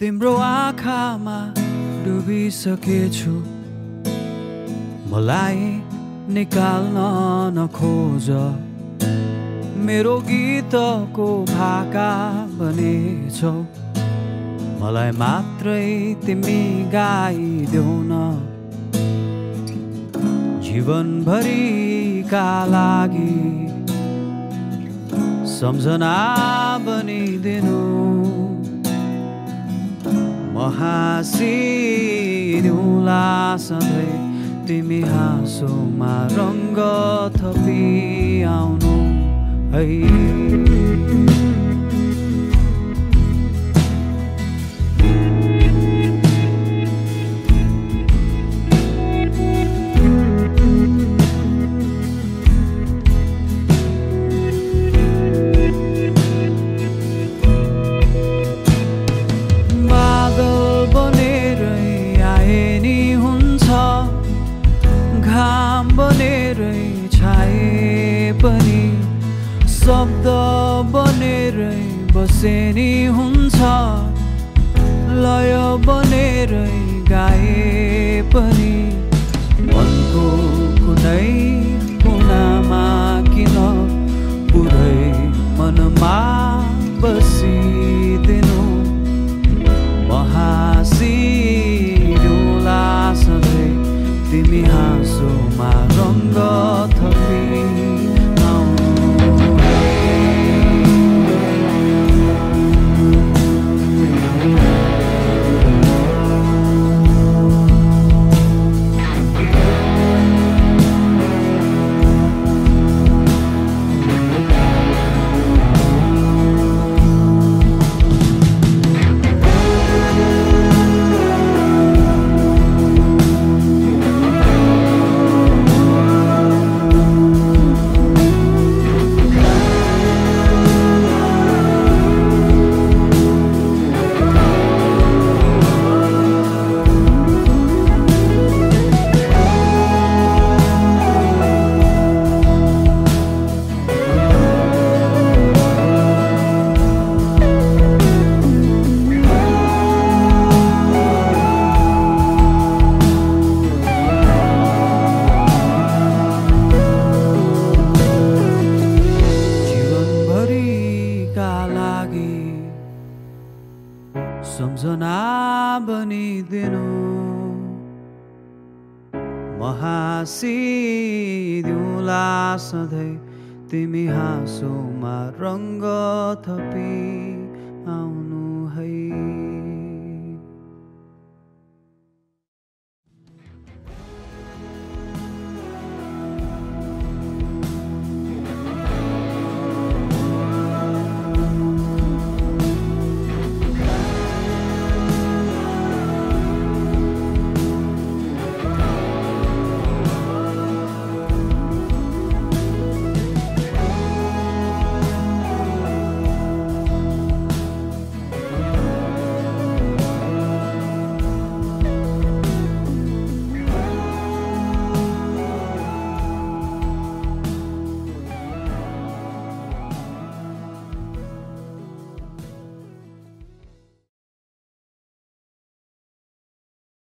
तिम्रो आँखामा डुबिसकेछु। मलाई निकाल्न नखोज। मेरो गीतको भाका बनेछौ। मलाई मात्रै तिमी गाइदेऊ न जीवनभरिका लागि सम्झना बनिदिनु। हाँसिदिउँला सधैँ तिमी हाँसोमा रङ्ग थपी आउनु है। पनि शब्द बनेरै बसे नि हुन्छ। लय बनेरै गाए पनि। मनको कुनै लागि सम्झना बनिदिनु म हाँसिदिउँला सधैँ तिमी हाँसोमा रङ्ग थपी आउनु।